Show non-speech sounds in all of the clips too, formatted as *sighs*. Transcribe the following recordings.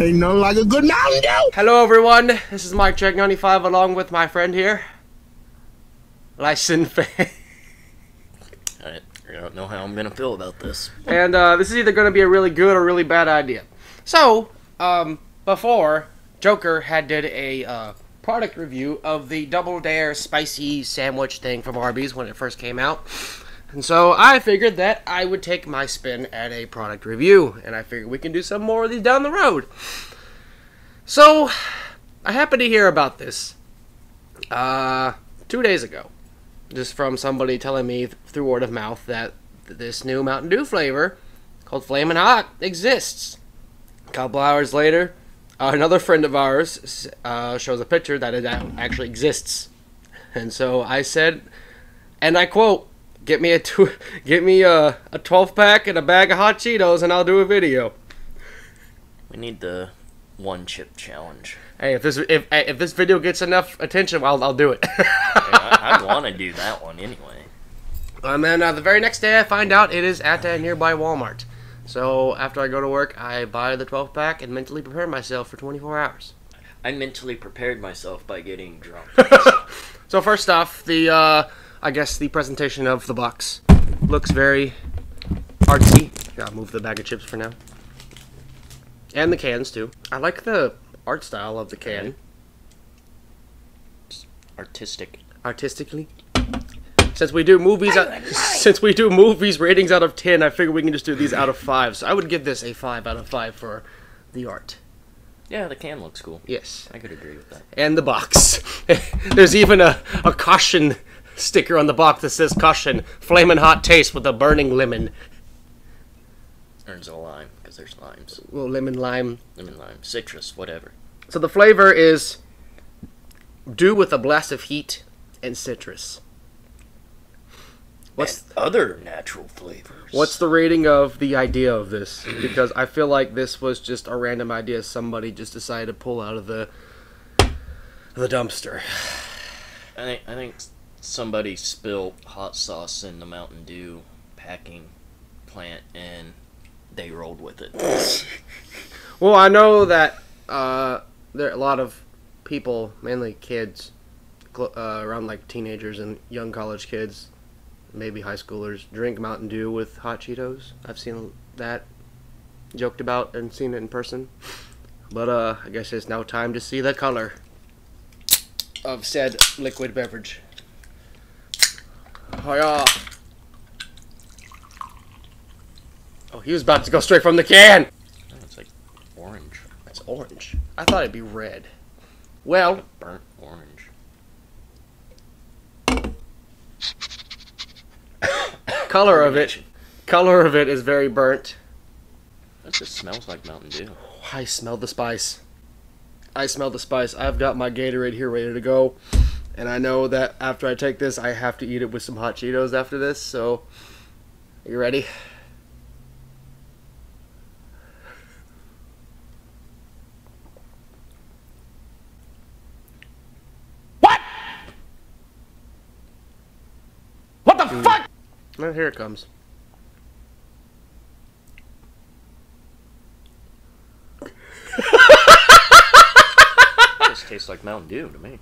Ain't nothing like a good Mountain Dew. Hello, everyone. This is MykeCheck95 along with my friend here, Lyesin Fan. I, I don't know how I'm gonna feel about this. And uh, this is either going to be a really good or really bad idea. So, um, before, Joker had did a uh, product review of the Double Dare spicy sandwich thing from Arby's when it first came out. And so I figured that I would take my spin at a product review, and I figured we can do some more of these down the road. So, I happened to hear about this uh, two days ago, just from somebody telling me th- through word of mouth that th- this new Mountain Dew flavor called Flamin' Hot exists. A couple hours later, uh, another friend of ours uh, shows a picture that it actually exists, and so I said, and I quote, "Get me a two, *laughs* get me a a 12 pack and a bag of hot Cheetos, and I'll do a video." We need the one chip challenge. Hey, if this if if this video gets enough attention, I'll I'll do it. *laughs* I, I want to do that one anyway. And then uh, the very next day, I find out it is at a nearby Walmart. So after I go to work, I buy the 12 pack and mentally prepare myself for 24 hours. I mentally prepared myself by getting drunk. *laughs* So first off, the uh, I guess the presentation of the box looks very artsy. Here, I'll move the bag of chips for now, and the cans too. I like the art style of the can, Artistic. artistically. Since we do movies, out, *laughs* since we do movies ratings out of ten, I figure we can just do these out of five. So I would give this a five out of five for the art. Yeah, the can looks cool. Yes. I could agree with that. and the box. *laughs* There's even a, a caution sticker on the box that says caution, flamin' hot taste with a burning lemon. There's a lime because there's limes. Well, lemon lime. Lemon lime, citrus, whatever. So the flavor is dew with a blast of heat and citrus. What's And other natural flavors? what's the rating of the idea of this? Because I feel like this was just a random idea somebody just decided to pull out of the the dumpster. I think I think somebody spilled hot sauce in the Mountain Dew packing plant and they rolled with it. *laughs* Well, I know that uh, there are a lot of people, mainly kids, uh, around like teenagers and young college kids, maybe high schoolers, drink Mountain Dew with hot Cheetos. I've seen that joked about and seen it in person. But uh, I guess it's now time to see the color of said liquid beverage. Oh yeah. Oh, he was about to go straight from the can. Oh, it's like orange, It's orange. I thought it'd be red. Well, burnt orange. *coughs* color of it, color of it is very burnt. That just smells like Mountain Dew. I smell the spice. I smell the spice. I've got my Gatorade here ready to go, and I know that after I take this, I have to eat it with some hot Cheetos after this. So, are you ready? What? What the mm. fuck? Well, here it comes. *laughs* This tastes like Mountain Dew to me.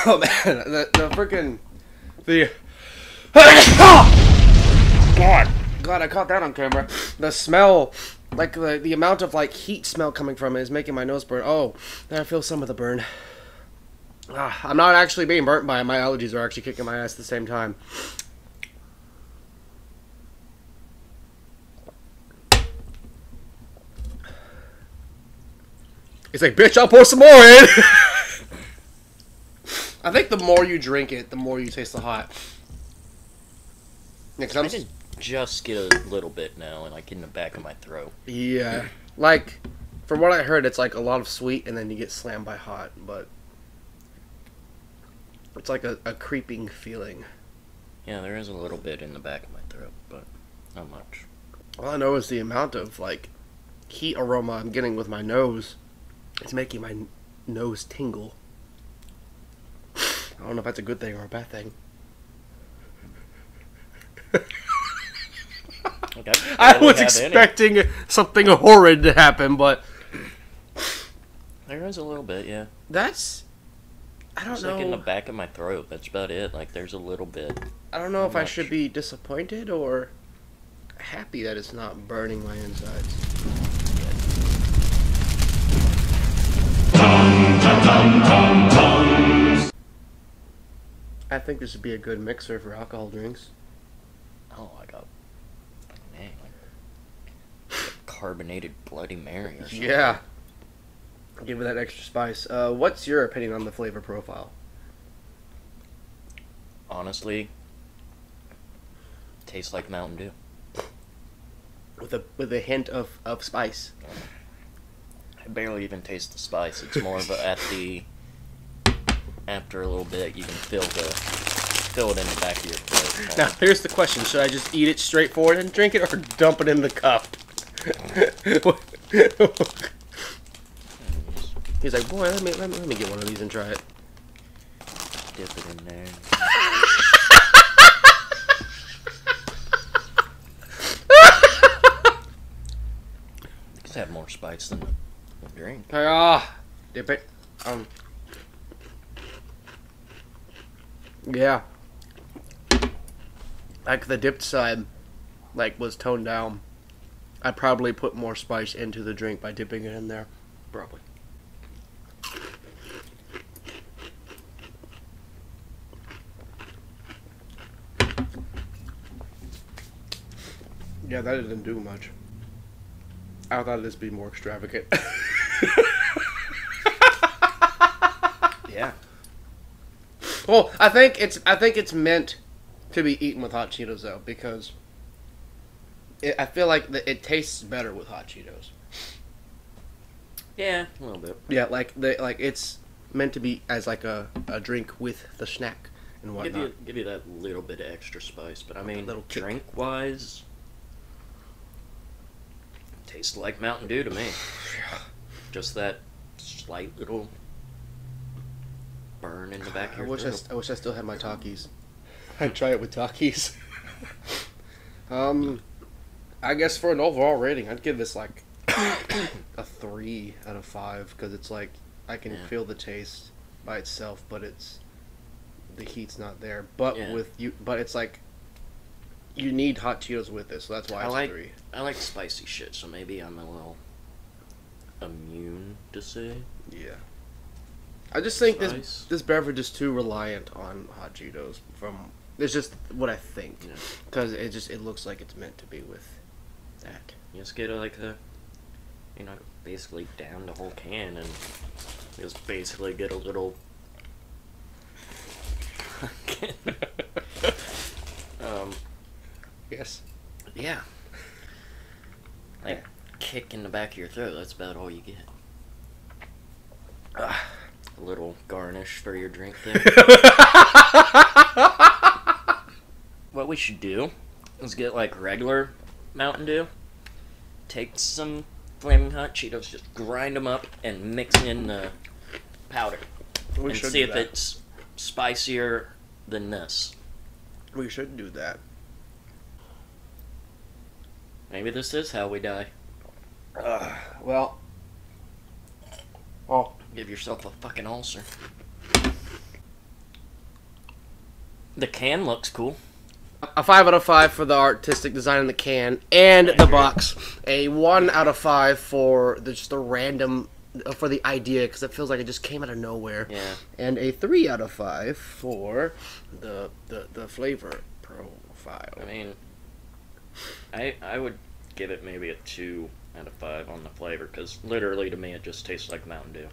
*laughs* Oh man, the the freaking the God. God, I caught that on camera. The smell, like the, the amount of like heat smell coming from it is making my nose burn. Oh, I feel some of the burn. Ah, I'm not actually being burnt by it. My allergies are actually kicking my ass at the same time. It's like, bitch, I'll pour some more in. *laughs* I think the more you drink it, the more you taste the hot. Yeah, I'm I s- can just get a little bit now, and like in the back of my throat. Yeah. Like, from what I heard, it's like a lot of sweet and then you get slammed by hot, but it's like a, a creeping feeling. Yeah, there is a little bit in the back of my throat, but not much. All I know is the amount of like heat aroma I'm getting with my nose. It's making my nose tingle. I don't know if that's a good thing or a bad thing. Like, I barely was have any. expecting something horrid to happen, but There is a little bit, yeah. that's. I don't It's know. like in the back of my throat. That's about it. Like there's a little bit. I don't know if I should be disappointed or happy that it's not burning my insides. I think this would be a good mixer for alcohol drinks. Oh, I got. Man, like carbonated Bloody Mary or something. Yeah. Give it that extra spice. Uh, what's your opinion on the flavor profile? Honestly, tastes like Mountain Dew. With a with a hint of, of spice. I barely even taste the spice. It's more of a at the after a little bit you can fill the feel it in the back of your throat. *laughs* Now here's the question: Should I just eat it straight forward and drink it, or dump it in the cup? *laughs* He's like, boy, let me, let me let me get one of these and try it. Dip it in there. *laughs* These have more spice than the, drink. Ah, dip it. Um. Yeah. Like the dipped side, like was toned down. I'd probably put more spice into the drink by dipping it in there. Probably. Yeah, that didn't do much. I thought this would be more extravagant. *laughs* Yeah. Well, I think it's I think it's meant to be eaten with hot Cheetos though because it, I feel like the, it tastes better with hot Cheetos. Yeah, a little bit. Yeah, like the like it's meant to be as like a, a drink with the snack and whatnot. Give you give you that little bit of extra spice, but I mean, little kick. drink wise, tastes like Mountain Dew to me. *sighs* Just that slight little burn in the *sighs* back of I wish I, throat. st- I wish I still had my Takis. *laughs* I'd try it with Takis. *laughs* um, I guess for an overall rating, I'd give this like *coughs* a three out of five because it's like I can Yeah. feel the taste by itself, but it's the heat's not there. But Yeah. with you, but it's like you need hot Cheetos with this, so that's why I it's like- a three. I like spicy shit, so maybe I'm a little immune to say. Yeah. I just think this this beverage is too reliant on hot Cheetos. From it's just what I think Yeah. because it just it looks like it's meant to be with that. You just get a, like a, you know, basically down the whole can and just basically get a little. *laughs* um, Yes. yeah. Like, kick in the back of your throat, that's about all you get. A little garnish for your drink *laughs* there. what we should do is get like regular Mountain Dew, take some flaming hot Cheetos, just grind them up and mix in the powder We and should see if that. it's spicier than this. We should do that. Maybe this is how we die. Uh, well. Oh, Give yourself a fucking ulcer. The can looks cool. a five out of five for the artistic design in the can and the box. A one out of five for the, just the random uh, for the idea because it feels like it just came out of nowhere. Yeah. And a three out of five for the the, the flavor profile. I mean, I I would give it maybe a two out of five on the flavor because literally to me it just tastes like Mountain Dew.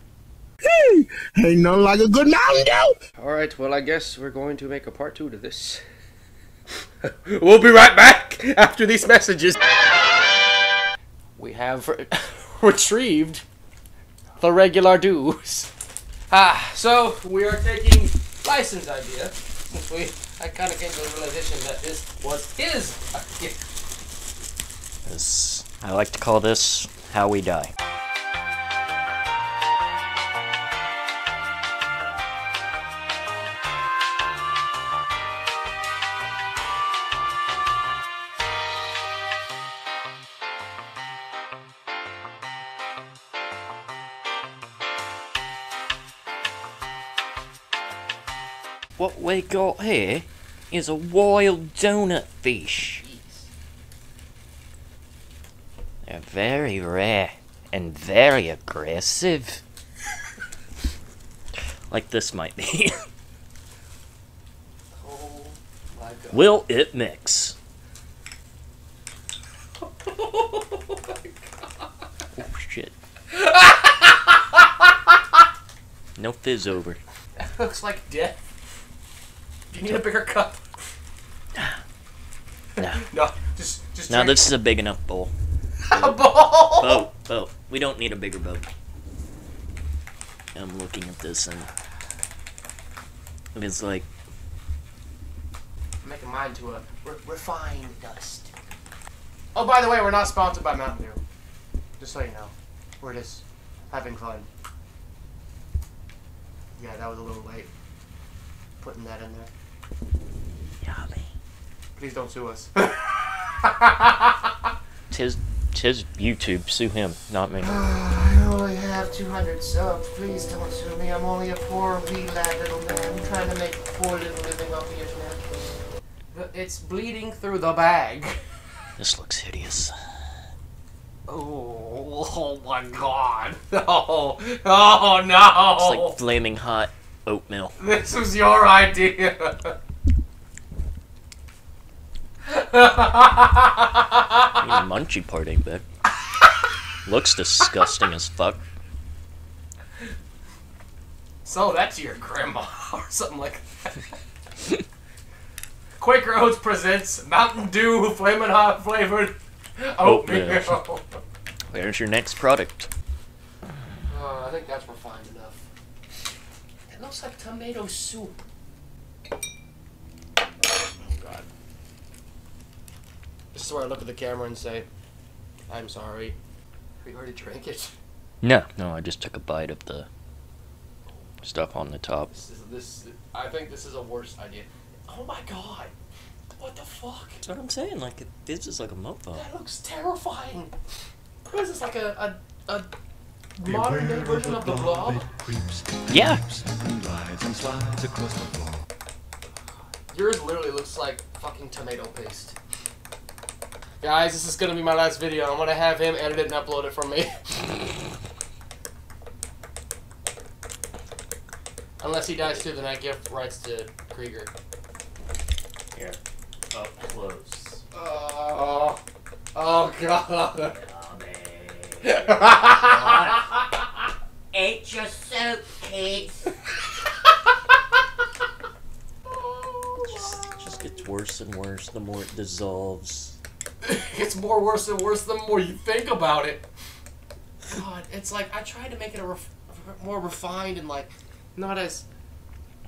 Hey, ain't nothing like a good Mountain Dew. All right, well, I guess we're going to make a part two to this. *laughs* we'll be right back after these messages. We have re- *laughs* retrieved the regular dues. Ah, so we are taking Lyesin's idea. Since *laughs* we, I kind of came to the realization that this was his idea. This, I like to call this how we die. What we got here is a wild donut fish. They're very rare and very aggressive. *laughs* like this might be. Oh my god. Will it mix? *laughs* Oh shit. *laughs* no fizz over. That looks like death. Do you need a bigger cup? No. No, just just Now drink this is a big enough bowl. *laughs* a bowl. Boat, boat. We don't need a bigger boat. I'm looking at this and it's like Making mine to a re- refined dust. Oh, by the way, we're not sponsored by Mountain Dew. Just so you know, we're just having fun. Yeah, that was a little late. Putting that in there. Yummy. Please don't sue us. *laughs* Tis tis YouTube. Sue him, not me. *sighs* I only have 200 subs. Please don't sue me. I'm only a poor, wee lad little man trying to make a poor little living off the internet. It's bleeding through the bag. *laughs* This looks hideous. Oh, oh my god. *laughs* Oh, oh no. It's like flaming hot oatmeal. this was your idea. The munchy part ain't bad. Looks disgusting as fuck. so that's your grandma or something like that. Quaker Oats presents Mountain Dew Flamin' Hot flavored oatmeal. Oatmeal. There's your next product. Uh, I think that's refined enough. It looks like tomato soup. Oh god. This is where I look at the camera and say, I'm sorry. We already drank it. No, no, I just took a bite of the stuff on the top. This is this I think this is a worse idea. Oh my god. What the fuck? That's what I'm saying. Like it, this is like a mofo. That looks terrifying. What is this like a a, a modern day version of the blob? Yeah. and glides and slides across the floor. Yours literally looks like fucking tomato paste. Guys, this is gonna be my last video. I'm gonna have him edit it and upload it for me. *laughs* Unless he dies too, then I give rights to Krieger. Here. Up close. Oh, oh god. Eat your soup, kids. Just, just gets worse and worse the more it dissolves. It's more worse and worse the more you think about it. God, it's like I tried to make it a ref- more refined and like not as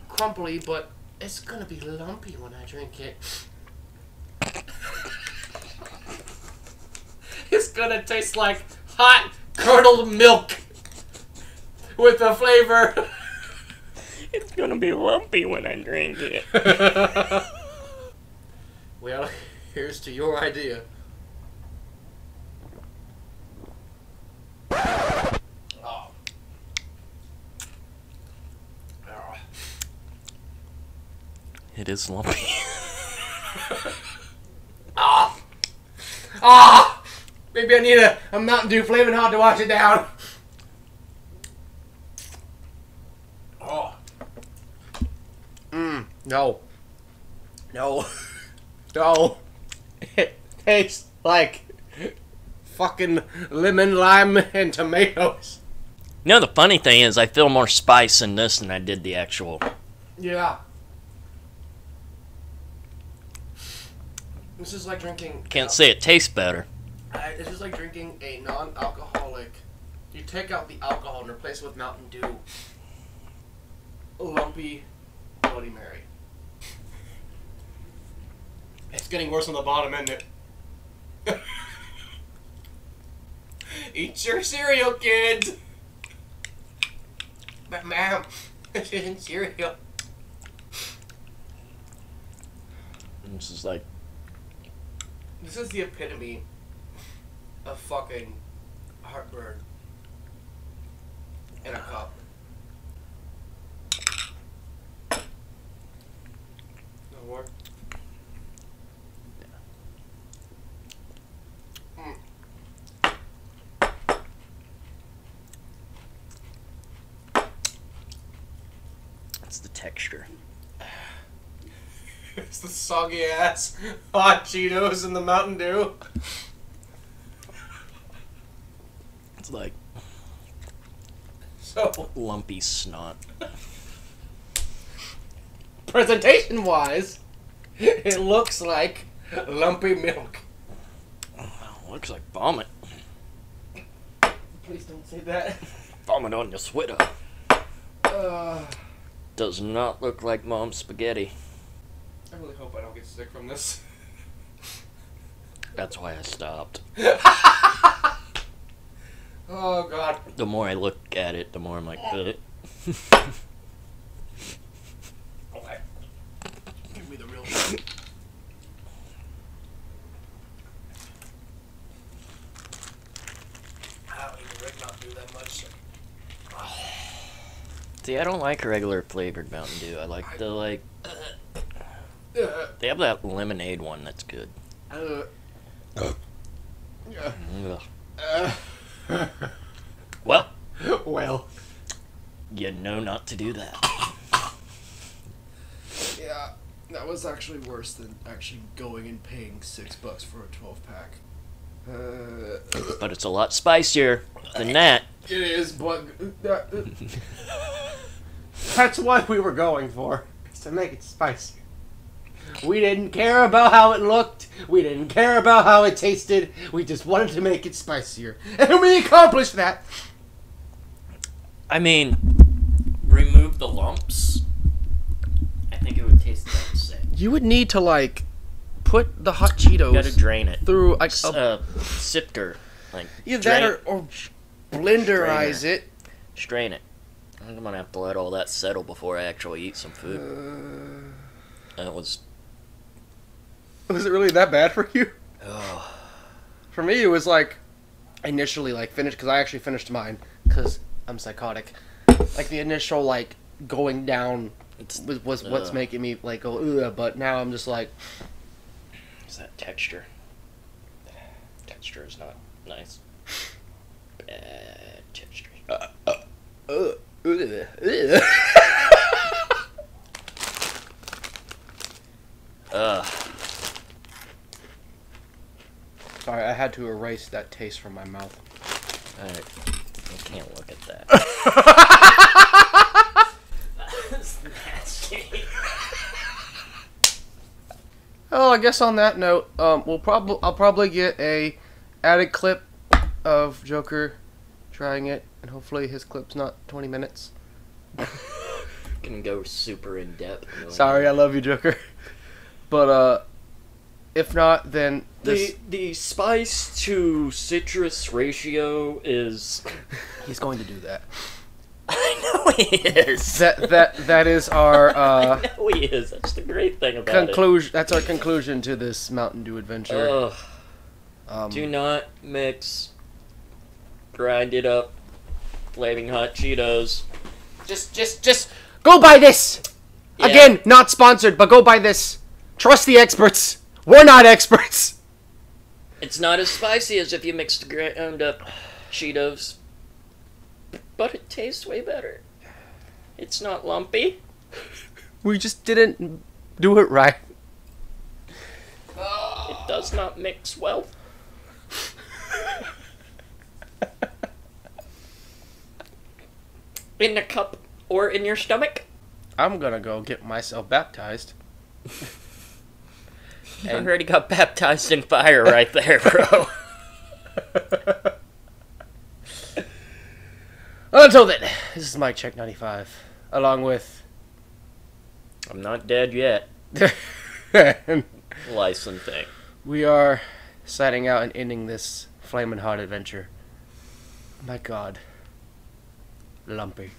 crumply, but it's gonna be lumpy when I drink it. *laughs* it's gonna taste like hot curdled milk with the flavor. *laughs* It's gonna be lumpy when I drink it. *laughs* well, here's to your idea. Oh. Oh. It is lumpy. Ah! *laughs* Ah! Maybe I need a, a Mountain Dew Flamin' Hot to wash it down. Oh. Mmm. No. No. *laughs* No. It tastes like fucking lemon, lime, and tomatoes. You know the funny thing is I feel more spice in this than I did the actual. Yeah. This is like drinking. Can't say it tastes better. I, it's just like drinking a non-alcoholic. You take out the alcohol and replace it with Mountain Dew. Lumpy Bloody Mary. It's getting worse on the bottom, isn't it? *laughs* Eat your cereal, kids. But ma'am, this isn't cereal. This is like This is the epitome of fucking heartburn in a cup. before. It's the texture. It's the soggy ass hot Cheetos and the Mountain Dew. It's like So, lumpy snot. presentation wise, it looks like lumpy milk. Looks like vomit. Please don't say that. Vomit on your sweater. Uh, Does not look like mom's spaghetti. I really hope I don't get sick from this. That's why I stopped. *laughs* Oh god. The more I look at it, the more I'm like, "Ugh." Okay. Give me the real shit. *laughs* I don't even Rick not do that much. See, I don't like regular flavored Mountain Dew. I like the like. *clears throat* They have that lemonade one that's good. uh, uh, Well, well, you know not to do that. yeah, that was actually worse than actually going and paying six bucks for a 12 pack. Uh, But it's a lot spicier than that. it is, but uh, that's what we were going for, is to make it spicy. We didn't care about how it looked. We didn't care about how it tasted. We just wanted to make it spicier, and we accomplished that. I mean, remove the lumps. I think it would taste about the same. You would need to like put the hot Cheetos You gotta drain it. through like S- a Uh, sifter, like Either drain, that or, or blenderize Strainer. it. strain it. I'm gonna have to let all that settle before I actually eat some food. Uh, That was. *laughs* was it really that bad for you? Oh, For me, it was like initially like finished because I actually finished mine because I'm psychotic. Like the initial like going down it's was, was what's making me like go ugh, but now I'm just like it's that texture. Texture is not nice. *laughs* Bad texture. Uh, uh, uh, ugh, ugh, *laughs* ugh. Ugh. Had to erase that taste from my mouth. Alright. I can't look at that. That's nasty. Oh, I guess on that note, um, we'll probably I'll probably get a added clip of Joker trying it, and hopefully his clip's not 20 minutes. Can go super in depth. Sorry, I love you, Joker. But uh, if not, then this The the spice to citrus ratio is. *laughs* he's going to do that. *laughs* I know he is. That that that is our *laughs* uh, I know he is. That's the great thing about conclusion. That's our conclusion to this Mountain Dew adventure. Ugh. Um, Do not mix Grind it up flaming hot Cheetos. just just just go buy this. Yeah. Again, not sponsored, but go buy this. Trust the experts. We're not experts. It's not as spicy as if you mixed ground up Cheetos, but it tastes way better. It's not lumpy. We just didn't do it right. It does not mix well. *laughs* in a cup or in your stomach. I'm gonna go get myself baptized. *laughs* I already got baptized in fire right there, bro. *laughs* Until then, this is MykeCheck95, along with. I'm not dead yet. *laughs* License thing. we are signing out and ending this flaming hot adventure. My god. Lumpy.